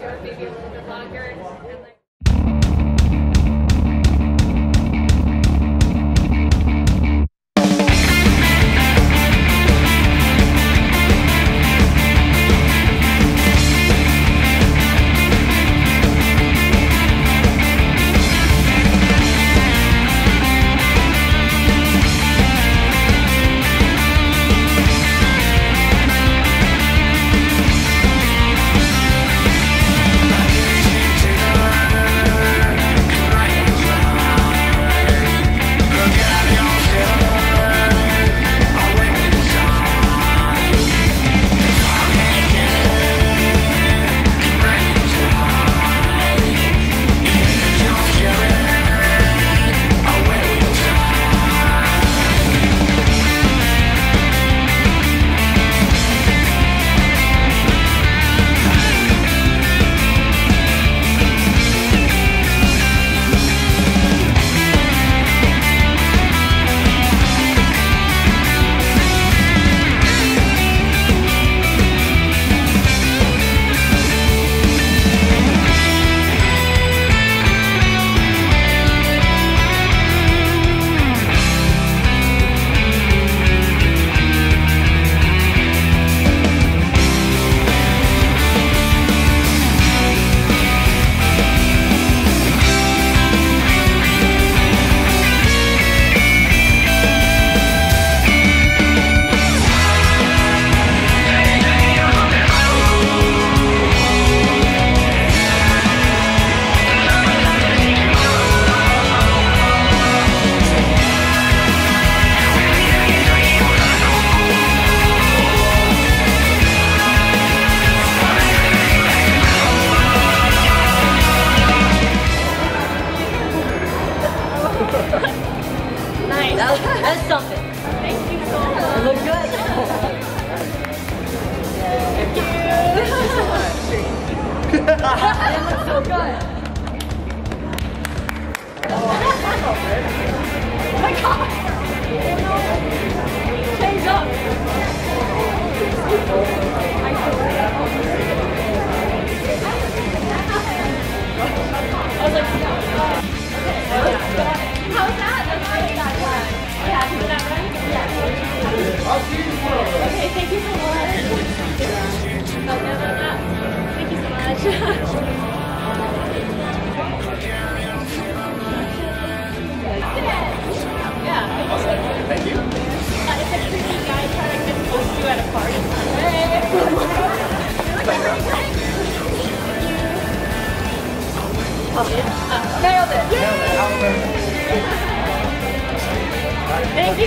maybe a little bit longer. That, that's something. Thank you so much. You look good. Thank you. it looks so good. Oh my god! Change up! I was like, nailed it. Thank you.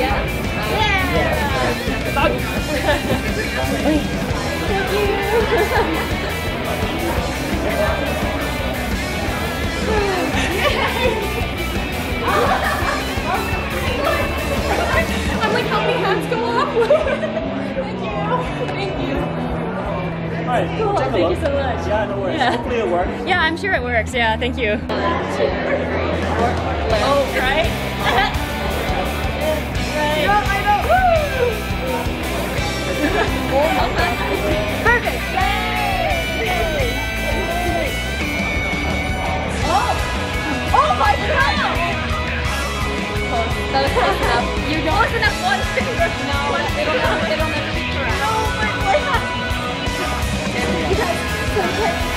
yeah. I'm like, how many hats go up? Alright, Cool, take a thank you so much. Yeah, no worries. Yeah. Hopefully it works. Yeah, I'm sure it works. Yeah, thank you. Oh, right? right. I know. Perfect. Yay! Oh! Oh my god! That was close enough. You don't close enough one finger. No, one finger. They don't, they don't have to be correct. Guys, so